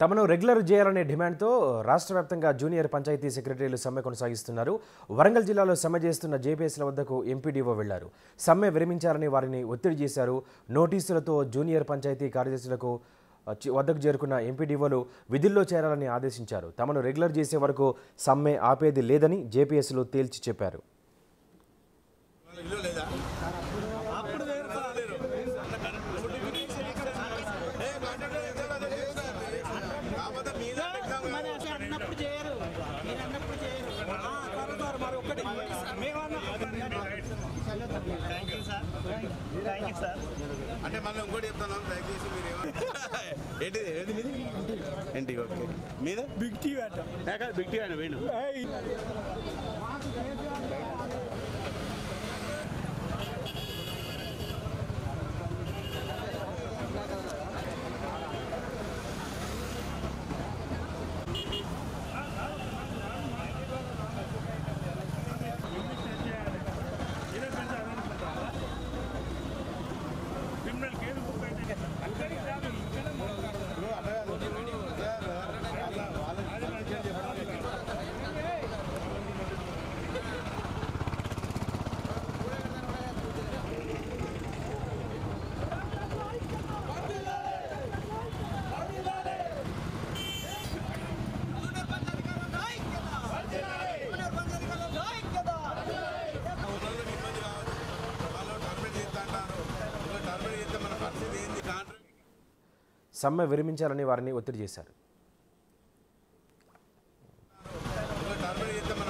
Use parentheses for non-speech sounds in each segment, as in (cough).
తమను రెగ్యులర్ చేయాలనే డిమాండ్తో రాష్ట్ర వ్యాప్తంగా జూనియర్ పంచాయతీ సెక్రటరీలు సమ్మె కొనసాగిస్తున్నారు. వరంగల్ జిల్లాలో సమ్మె చేస్తున్న జేపీఎస్ల వద్దకు ఎంపీడీఓ వెళ్ళారు. సమ్మె విరమించాలని వారిని ఒత్తిడి చేశారు. నోటీసులతో జూనియర్ పంచాయతీ కార్యదర్శులకు వద్దకు చేరుకున్న ఎంపీడీఓలు విధుల్లో చేరాలని ఆదేశించారు. తమను రెగ్యులర్ చేసే వరకు సమ్మె ఆపేది లేదని జేపీఎస్లు తేల్చి చెప్పారు మరి అసలు అన్నప్పుడు చేయరు మీరు అన్నప్పుడు చేయరు ఆ, సరే సార్ మరి ఒక్కటి మేమన్నా అంటే మళ్ళీ ఇంకోటి చెప్తాను దయచేసి మీరు ఏది (laughs) మీది? ఏంటి ఓకే. మీద? బిగ్ టీ అంట బిగ్ టీ ఆయన వేణు వాళ్ళు టర్మినేట్ చేస్తా అంటారు వాళ్ళు టర్మినేట్ చేస్తే మన పరిస్థితి ఏంది కాంట్రాక్ట్ సమ్మె విరమించాలని వారిని ఒత్తిడి చేశారు.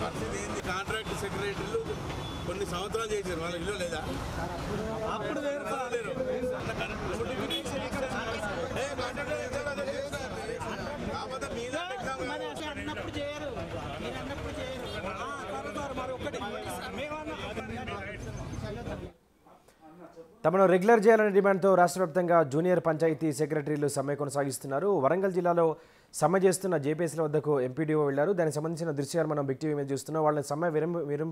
వాళ్ళు కాంట్రాక్ట్ సెక్రటరీలు కొన్ని సంవత్సరాలు చేశారు. వాళ్ళ ఇల్లు లేదా అప్పుడు వేరు సార్ లేరు. ఏ, కాంట్రాక్ట్ చేస్తారు, అదే చేస్తారు. కాకపోతే మీద ఎగ్జామ్ మరి అసలు అన్నప్పుడు చేయరు మీరు అన్నప్పుడు చేయరు ఆ, సరే సార్ మరి ఒక్కటి మేమన్నా తమను రెగ్యులర్ చేయాలనే డిమాండ్తో రాష్ట్ర వ్యాప్తంగా జూనియర్ పంచాయతీ సెక్రటరీలు సమ్మె కొనసాగిస్తున్నారు. వరంగల్ జిల్లాలో సమ్మె చేస్తున్న జేపీఎస్ల వద్దకు ఎంపీడీఓ వెళ్ళారు దానికి సంబంధించిన దృశ్యాలు మనం బిగ్ టీవీ మీద చూస్తున్నాం. వాళ్ళని సమ్మె విరమ విరమ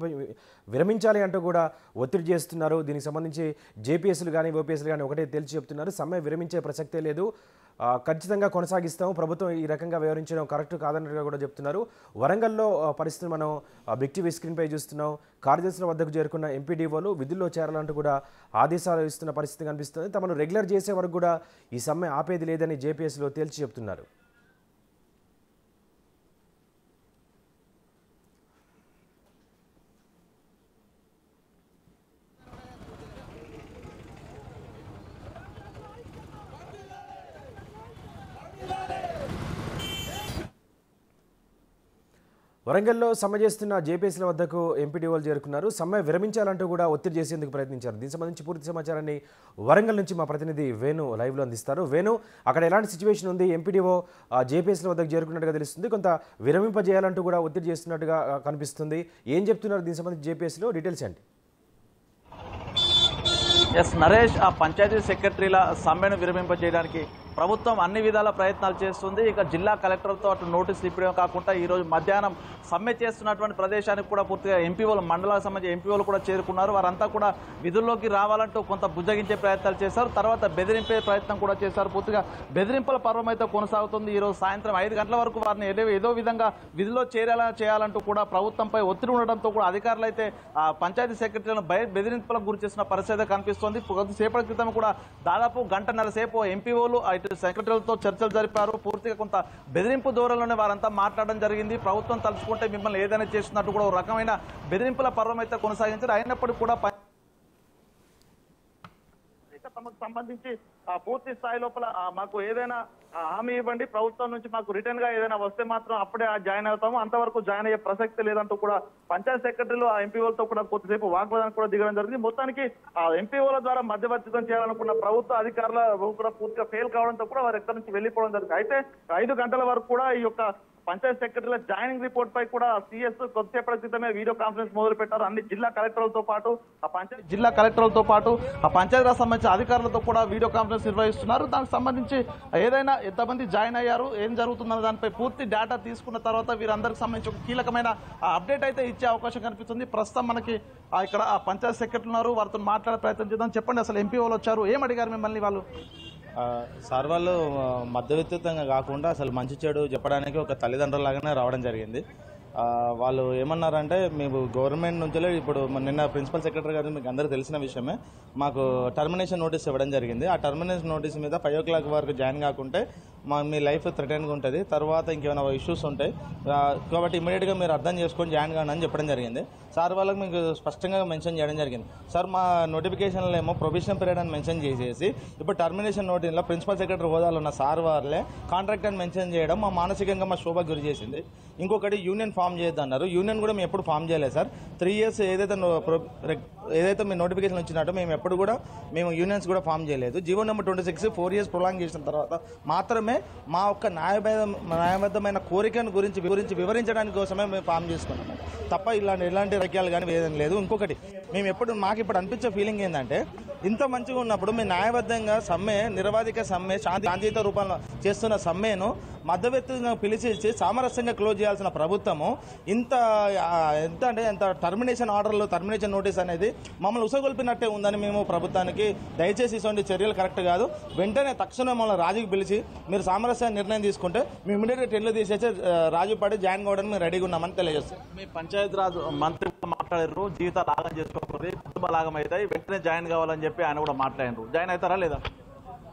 విరమించాలి అంటూ కూడా ఒత్తిడి చేస్తున్నారు. దీనికి సంబంధించి జేపీఎస్లు కానీ ఓపీఎస్లు కానీ ఒకటే తేల్చి చెప్తున్నారు. సమ్మె విరమించే ప్రసక్తే లేదు. ఖచ్చితంగా కొనసాగిస్తాము. ప్రభుత్వం ఈ రకంగా వ్యవహరించడం కరెక్ట్ కాదన్నట్టుగా కూడా చెప్తున్నారు. వరంగల్లో పరిస్థితి మనం బిగ్ టీవీ స్క్రీన్పై చూస్తున్నాం. కార్యదర్శుల వద్దకు చేరుకున్న ఎంపీడీఓలు విధుల్లో చేరాలంటూ కూడా ఆదేశాలు ఇస్తున్న పరిస్థితి కనిపిస్తుంది. తమను రెగ్యులర్ చేసే వరకు కూడా ఈ సమ్మె ఆపేది లేదని జేపీఎస్లో తేల్చి చెప్తున్నారు. వరంగల్లో సమ్మె చేస్తున్న జేపీఎస్ల వద్దకు ఎంపీడీఓలు చేరుకున్నారు. సమ్మె విరమించాలంటూ కూడా ఒత్తిడి చేసేందుకు ప్రయత్నించారు. దీనికి సంబంధించి పూర్తి సమాచారాన్ని వరంగల్ నుంచి మా ప్రతినిధి వేణు లైవ్లో అందిస్తారు. వేణు అక్కడ ఎలాంటి సిచ్యువేషన్ ఉంది? ఎంపీడీఓ జేపీఎస్ల వద్దకు చేరుకున్నట్టుగా తెలుస్తుంది. కొంత విరమింపజేయాలంటూ కూడా ఒత్తిడి చేస్తున్నట్టుగా కనిపిస్తుంది. ఏం చెప్తున్నారు దీనికి సంబంధించి జేపీఎస్లో డీటెయిల్స్ ఏంటి? ఎస్ నరేష్ ఆ పంచాయతీ సెక్రటరీల సమ్మెను విరమింపజేయడానికి ప్రభుత్వం అన్ని విధాల ప్రయత్నాలు చేస్తుంది. ఇక జిల్లా కలెక్టర్తో అటు నోటీసులు ఇప్పడమే కాకుండా ఈ రోజు మధ్యాహ్నం సమ్మె చేస్తున్నటువంటి ప్రదేశానికి కూడా పూర్తిగా ఎంపీఓలు మండలాలకు సంబంధించి ఎంపీఓలు కూడా చేరుకున్నారు. వారంతా కూడా విధుల్లోకి రావాలంటూ కొంత బుజ్జగించే ప్రయత్నాలు చేశారు. తర్వాత బెదిరింపే ప్రయత్నం కూడా చేశారు. పూర్తిగా బెదిరింపుల పర్వం అయితే కొనసాగుతుంది. ఈరోజు సాయంత్రం ఐదు గంటల వరకు వారిని ఏదో ఏదో విధంగా విధుల్లో చేరేలా చేయాలంటూ కూడా ప్రభుత్వంపై ఒత్తిడి ఉండడంతో కూడా అధికారులు అయితే ఆ పంచాయతీ సెక్రటరీలను బయ బెదిరింపులకు గురి చేసిన పరిస్థితి కనిపిస్తోంది. కొద్దిసేపటి క్రితం కూడా దాదాపు గంటన్నర సేపు ఎంపీఓలు ఇటు సెక్రటరీలతో చర్చలు జరిపారు. పూర్తిగా కొంత బెదిరింపు దూరంలోనే వారంతా మాట్లాడడం జరిగింది. ప్రభుత్వం తలుచుకుంటే మిమ్మల్ని ఏదైనా చేస్తున్నట్టు కూడా ఒక రకమైన బెదిరింపుల పర్వం అయితే కొనసాగించారు. అయినప్పటికీ కూడా సంస్థకు సంబంధించి పూర్తి స్థాయి లోపల మాకు ఏదైనా హామీ ఇవ్వండి ప్రభుత్వం నుంచి మాకు రిటర్న్గా ఏదైనా వస్తే మాత్రం అప్పుడే జాయిన్ అవుతాము. అంతవరకు జాయిన్ అయ్యే ప్రసక్తి లేదంటూ కూడా పంచాయత్ సెక్రటరీలు ఆ ఎంపీఓలతో కూడా కొద్దిసేపు వాగ్వాదానికి కూడా దిగడం జరిగింది. మొత్తానికి ఆ ఎంపీఓల ద్వారా మధ్యవర్తిత్వం చేయాలనుకున్న ప్రభుత్వ అధికారుల కూడా పూర్తిగా ఫెయిల్ కావడంతో కూడా వారు ఎక్కడి నుంచి వెళ్ళిపోవడం జరిగింది. అయితే ఐదు గంటల వరకు కూడా ఈ యొక్క పంచాయత్ సెక్రటరీల జాయినింగ్ రిపోర్ట్ పై కూడా సిఎస్ కొద్దిసేపటి క్రితమే వీడియో కాన్ఫరెన్స్ మొదలు పెట్టారు అన్ని జిల్లా కలెక్టర్లతో పాటు ఆ పంచాయతీ జిల్లా కలెక్టర్లతో పాటు ఆ పంచాయతీరాజ్ సంబంధించిన అధికారులతో కూడా వీడియో కాన్ఫరెన్స్ నిర్వహిస్తున్నారు. దానికి సంబంధించి ఏదైనా ఎంతమంది జాయిన్ అయ్యారు ఏం జరుగుతుందన్న దానిపై పూర్తి డేటా తీసుకున్న తర్వాత వీరందరికి సంబంధించి ఒక కీలకమైన అప్డేట్ అయితే ఇచ్చే అవకాశం కనిపిస్తుంది. ప్రస్తుతం మనకి ఇక్కడ ఆ పంచాయత్ సెక్రటరీ ఉన్నారు. వారితో మాట్లాడే ప్రయత్నం చేద్దాం. చెప్పండి అసలు ఎంపీఓలు వచ్చారు. ఏం అడిగారు మిమ్మల్ని వాళ్ళు? సార్ వాళ్ళు ఆ, కాకుండా అసలు మంచి చెడు చెప్పడానికి ఒక తల్లిదండ్రులాగానే రావడం జరిగింది. వాళ్ళు ఏమన్నారంటే మేము గవర్నమెంట్ నుంచే ఇప్పుడు నిన్న ప్రిన్సిపల్ సెక్రటరీ గారు మీకు అందరూ తెలిసిన విషయమే. మాకు టర్మినేషన్ నోటీస్ ఇవ్వడం జరిగింది. ఆ టర్మినేషన్ నోటీస్ మీద ఫైవ్ ఓ క్లాక్ వరకు జాయిన్ కాకుంటే మా మీ లైఫ్ థ్రెటన్గా ఉంటుంది. తర్వాత ఇంకేమైనా ఇష్యూస్ ఉంటాయి కాబట్టి ఇమీడియట్గా మీరు అర్థం చేసుకొని జాయిన్ కాను అని చెప్పడం జరిగింది. సార్ వాళ్ళకి మీకు స్పష్టంగా మెన్షన్ చేయడం జరిగింది. సార్ మా నోటిఫికేషన్లో ఏమో ప్రొవిషన్ పీరియడ్ అని మెన్షన్ చేసేసి ఇప్పుడు టర్మినేషన్ నోటీస్లో ప్రిన్సిపల్ సెక్రటరీ హోదాలో ఉన్న సార్ వాళ్ళే కాంట్రాక్ట్ అని మెన్షన్ చేయడం మా మానసికంగా మా శోభ గురి చేసింది. ఇంకొకటి యూనియన్ ఫామ్ ఫామ్ అన్నారు యూనియన్ కూడా మేము ఎప్పుడు ఫామ్ చేయలేదు సార్. త్రీ ఇయర్స్ ఏదైతే ఏదైతే మీ నోటిఫికేషన్ వచ్చినట్టు మేము ఎప్పుడు కూడా మేము యూనియన్స్ కూడా ఫామ్ చేయలేదు. GO number twenty six four years prolong చేసిన తర్వాత మాత్రమే మా యొక్క న్యాయబద్ధ న్యాయబద్ధమైన కోరికను గురించి గురించి వివరించడానికి కోసమే మేము ఫామ్ చేసుకున్నాము తప్ప ఇలాంటి ఎలాంటి రకాలు కానీ ఏదైనా లేదు. ఇంకొకటి మేము ఎప్పుడు మాకు ఇప్పుడు అనిపించే ఫీలింగ్ ఏంటంటే ఇంత మంచిగా ఉన్నప్పుడు మీ న్యాయబద్ధంగా సమ్మె నిరవాధిక సమ్మె శాంతి శాంతియుత రూపంలో చేస్తున్న సమ్మెను మధ్యవర్తిగా పిలిచి సామరస్యంగా క్లోజ్ చేయాల్సిన ప్రభుత్వము ఇంత ఎంత అంటే ఎంత టర్మినేషన్ ఆర్డర్లు టర్మినేషన్ నోటీస్ అనేది మమ్మల్ని ఉసగొల్పినట్టే ఉందని మేము ప్రభుత్వానికి దయచేసి ఇటువంటి చర్యలు కరెక్ట్ కాదు. వెంటనే తక్షణమే మమ్మల్ని రాజుకి పిలిచి మీరు సామరస్య నిర్ణయం తీసుకుంటే మేము ఇమీడియట్గా టెన్లు తీసేసి రాజు పడి జాయిన్ కావడానికి మేము రెడీగా ఉన్నామని తెలియజేస్తాం. మీ పంచాయతీరాజ్ మంత్రి మాట్లాడారు జీవిత లాగం చేసుకోకూడదు కుటుంబ లాగం అవుతాయి వెంటనే జాయిన్ కావాలని చెప్పి ఆయన కూడా మాట్లాడారు జాయిన్ అవుతారా లేదా?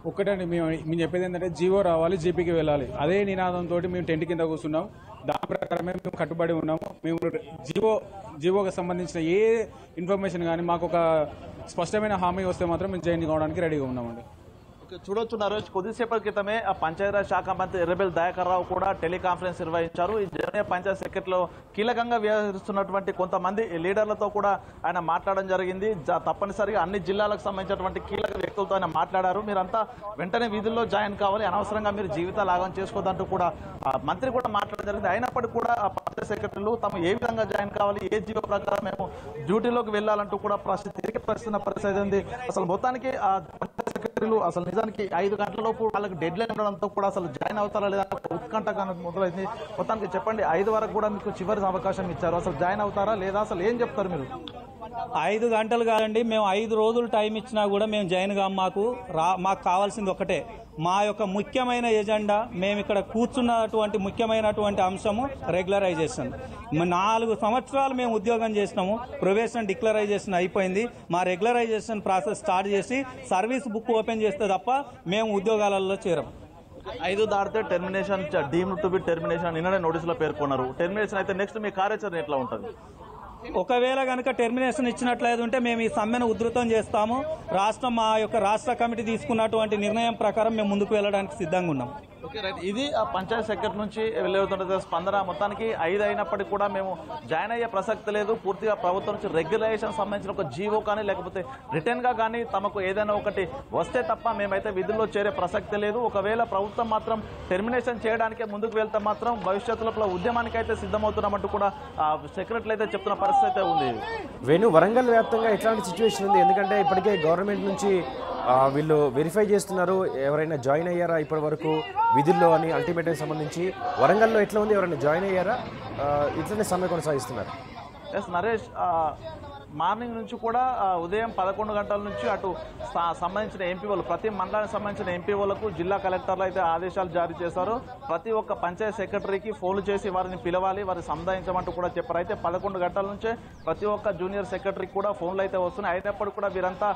ఒక్కటండి మేము మేము చెప్పేది ఏంటంటే జీవో రావాలి జీపీకి వెళ్ళాలి. అదే నినాదంతో మేము టెంట్ కింద కూర్చున్నాం. దాని ప్రకారమే మేము కట్టుబడి ఉన్నాము. మేము జీవో జీవోకి సంబంధించిన ఏ ఇన్ఫర్మేషన్ కానీ మాకు ఒక స్పష్టమైన హామీ వస్తే మాత్రం మేము జాయిన్ కావడానికి రెడీగా ఉన్నామండి. చూడొచ్చు నరేష్ కొద్దిసేపటి క్రితమే ఆ పంచాయతీరాజ్ శాఖ మంత్రి ఎర్రబెల్ దయాకర్ రావు కూడా టెలికాన్ఫరెన్స్ నిర్వహించారు. ఈ జూనియర్ పంచాయత్ సెక్రటరీలో కీలకంగా వ్యవహరిస్తున్నటువంటి కొంతమంది లీడర్లతో కూడా ఆయన మాట్లాడడం జరిగింది. తప్పనిసరిగా అన్ని జిల్లాలకు సంబంధించినటువంటి కీలక వ్యక్తులతో ఆయన మాట్లాడారు. మీరంతా వెంటనే వీధుల్లో జాయిన్ కావాలి. అనవసరంగా మీరు జీవిత లాగం చేసుకోదంటూ కూడా మంత్రి కూడా మాట్లాడడం జరిగింది. అయినప్పటికీ కూడా ఆ పంచాయత్ సెక్రటరీలు తాము ఏ విధంగా జాయిన్ కావాలి ఏ జీవో ప్రకారం మేము డ్యూటీలోకి వెళ్ళాలంటూ కూడా ప్రశ్న తిరిగి ప్రశ్న పరిస్థితి ఉంది అసలు మొత్తానికి ఆ సెక్రటరీలు అసలు నిజానికి ఐదు గంటల లోపు వాళ్ళకి డెడ్ లైన్ ఉండడంతో కూడా అసలు జాయిన్ అవుతారా లేదా ఉత్కంఠ మొదలైంది మొత్తానికి చెప్పండి. ఐదు వరకు కూడా మీకు చివరి అవకాశం ఇచ్చారు. అసలు జాయిన్ అవుతారా లేదా? అసలు ఏం చెప్తారు మీరు? ఐదు గంటలు కాదండి. మేము ఐదు రోజులు టైం ఇచ్చినా కూడా మేము జాయిన్ కాం. మాకు రా మాకు కావాల్సింది ఒకటే మా యొక్క ముఖ్యమైన ఎజెండా మేము ఇక్కడ కూర్చున్నటువంటి ముఖ్యమైనటువంటి అంశము రెగ్యులరైజేషన్. నాలుగు సంవత్సరాలు మేము ఉద్యోగం చేసినాము ప్రొవేషన్ డిక్లరైజేషన్ అయిపోయింది. మా రెగ్యులరైజేషన్ ప్రాసెస్ స్టార్ట్ చేసి సర్వీస్ బుక్ ఓపెన్ చేస్తే తప్ప మేము ఉద్యోగాలలో చేరం. ఐదు దాటితే termination deem to be termination నిన్ననే నోటీసులో పేర్కొన్నారు. టెర్మినేషన్ అయితే నెక్స్ట్ మీ కార్యాచరణ ఎట్లా ఉంటుంది? ఒకవేళ కనుక టెర్మినేషన్ ఇచ్చినట్లయితే ఉంటే మేము ఈ సమ్మెను ఉధృతం చేస్తాము. రాష్ట్రం మా యొక్క రాష్ట్ర కమిటీ తీసుకున్నటువంటి నిర్ణయం ప్రకారం మేము ముందుకు వెళ్ళడానికి సిద్ధంగా ఉన్నాం. ఇది ఆ పంచాయత్ సెక్రటరీ నుంచి వెళ్ళవుతున్న స్పందన. మొత్తానికి ఐదు అయినప్పటికీ కూడా మేము జాయిన్ అయ్యే ప్రసక్తి లేదు. పూర్తిగా ప్రభుత్వం నుంచి రెగ్యులేషన్ సంబంధించిన ఒక జీవో కానీ లేకపోతే రిటర్న్గా కానీ తమకు ఏదైనా ఒకటి వస్తే తప్ప మేమైతే విధుల్లో చేరే ప్రసక్తి లేదు. ఒకవేళ ప్రభుత్వం మాత్రం టెర్మినేషన్ చేయడానికే ముందుకు వెళ్తే మాత్రం భవిష్యత్తులో ఉద్యమానికి అయితే సిద్ధమవుతున్నామంటూ కూడా సెక్రటరీ సెక్రటరీలు అయితే చెప్తున్న పరిస్థితి అయితే ఉంది. వేణు వరంగల్ వ్యాప్తంగా ఎట్లాంటి సిచ్యువేషన్ ఉంది? ఎందుకంటే ఇప్పటికే గవర్నమెంట్ నుంచి వీళ్ళు వెరిఫై చేస్తున్నారు ఎవరైనా జాయిన్ అయ్యారా ఇప్పటి వరకు విధుల్లో అని అల్టిమేట్కి సంబంధించి. వరంగల్లో ఎట్లా ఉంది? ఎవరైనా జాయిన్ అయ్యారా? ఇట్లనే సమ్మె కొనసాగిస్తున్నారు. ఎస్ నరేష్ మార్నింగ్ నుంచి కూడా ఉదయం పదకొండు గంటల నుంచి అటు సంబంధించిన సంబంధించిన వాళ్ళు ప్రతి మండలానికి సంబంధించిన ఎంపీఓలకు జిల్లా కలెక్టర్లు అయితే ఆదేశాలు జారీ చేశారు. ప్రతి ఒక్క పంచాయత్ సెక్రటరీకి ఫోన్లు చేసి వారిని పిలవాలి వారిని సంధానించమంటూ కూడా చెప్పారు. అయితే పదకొండు గంటల నుంచే ప్రతి ఒక్క జూనియర్ సెక్రటరీకి కూడా ఫోన్లు అయితే వస్తున్నాయి. అయినప్పటికీ కూడా వీరంతా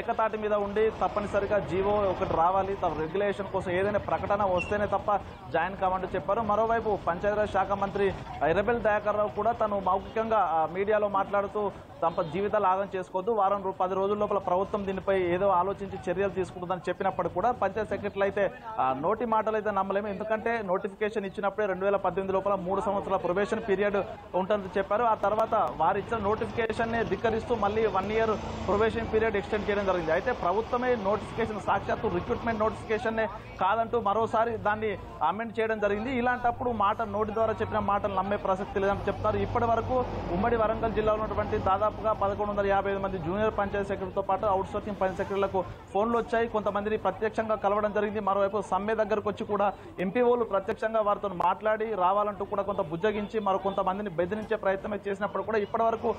ఏకతాటి మీద ఉండి తప్పనిసరిగా జీవో ఒకటి రావాలి. తమ రెగ్యులేషన్ కోసం ఏదైనా ప్రకటన వస్తేనే తప్ప జాయిన్ కామంటూ చెప్పారు. మరోవైపు పంచాయతీరాజ్ శాఖ మంత్రి ఎర్రబెల్ దయాకర్ రావు కూడా తను మౌఖికంగా మీడియాలో మాట్లాడుతూ తమ జీవితాలు ఆదం చేసుకోవద్దు. వారం పది రోజుల లోపల ప్రభుత్వం దీనిపై ఏదో ఆలోచించి చర్యలు తీసుకుంటుందని చెప్పినప్పుడు కూడా పంచాయత్ సెక్రటరీలు అయితే ఆ, నోటి మాటలు అయితే నమ్మలేము. ఎందుకంటే నోటిఫికేషన్ ఇచ్చినప్పుడే రెండు వేల పద్దెనిమిది లోపల మూడు సంవత్సరాల ప్రొబేషన్ పీరియడ్ ఉంటుందని చెప్పారు. ఆ తర్వాత వారు ఇచ్చిన నోటిఫికేషన్ని ధిక్కరిస్తూ మళ్ళీ one year probation period extend చేయడం జరిగింది. అయితే ప్రభుత్వమే నోటిఫికేషన్ సాక్షాత్తు రిక్రూట్మెంట్ నోటిఫికేషన్నే కాదంటూ మరోసారి దాన్ని అమెండ్ చేయడం జరిగింది. ఇలాంటప్పుడు మాట నోటి ద్వారా చెప్పిన మాటలు నమ్మే ప్రసక్తి లేదని చెప్తారు. ఇప్పటి వరకు ఉమ్మడి వరంగల్ జిల్లాలో ఉన్నటువంటి దాదాపు దాదాపుగా పదకొండు వందల యాభై ఐదు మంది జూనియర్ పంచాయతీ సెక్రటరీతో పాటు అవుట్ సోర్సింగ్ పంచాయతీ సెక్రటరీలకు ఫోన్లు వచ్చాయి. కొంతమందిని ప్రత్యక్షంగా కలవడం జరిగింది. మరోవైపు సమ్మె దగ్గరకు వచ్చి కూడా ఎంపీఓలు ప్రత్యక్షంగా వారితో మాట్లాడి రావాలంటూ కూడా కొంత బుజ్జగించి మరో కొంతమందిని బెదిరించే ప్రయత్నం చేసినప్పుడు కూడా ఇప్పటి వరకు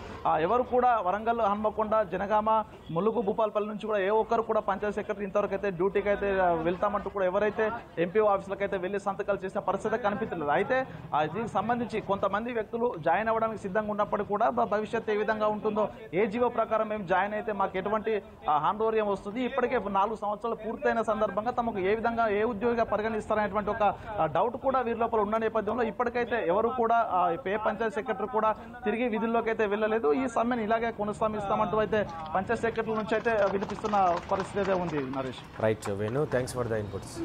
ఎవరు కూడా వరంగల్ హన్మకొండ జనగామ ములుగు భూపాలపల్లి నుంచి కూడా ఏ ఒక్కరు కూడా పంచాయతీ సెక్రటరీ ఇంతవరకు అయితే డ్యూటీకి అయితే వెళ్తామంటూ కూడా ఎవరైతే ఎంపీఓ ఆఫీసులకు అయితే వెళ్ళి సంతకాలు చేసిన పరిస్థితి కనిపించలేదు. అయితే దీనికి సంబంధించి కొంతమంది వ్యక్తులు జాయిన్ అవ్వడానికి సిద్ధంగా ఉన్నప్పటికీ కూడా భవిష్యత్తు ఏ విధంగా ఉంటుంది ఏ జీవో ప్రకారం మేము జాయిన్ అయితే మాకు ఎటువంటి హాండోర్యం వస్తుంది. ఇప్పటికే నాలుగు సంవత్సరాలు పూర్తయిన సందర్భంగా తమకు ఏ విధంగా ఏ ఉద్యోగిగా పరిగణిస్తారనేటువంటి ఒక డౌట్ కూడా వీరి లోపల ఉన్న నేపథ్యంలో ఇప్పటికైతే ఎవరు కూడా పే ఏ పంచాయత్ సెక్రటరీ కూడా తిరిగి విధుల్లోకి అయితే వెళ్ళలేదు. ఈ సమ్మెను ఇలాగే కొనసాగిస్తామంటూ అయితే పంచాయత్ సెక్రటరీ నుంచి అయితే వినిపిస్తున్న పరిస్థితి అయితే ఉంది Naresh. Right Venu thanks for the inputs